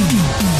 Mm-hmm.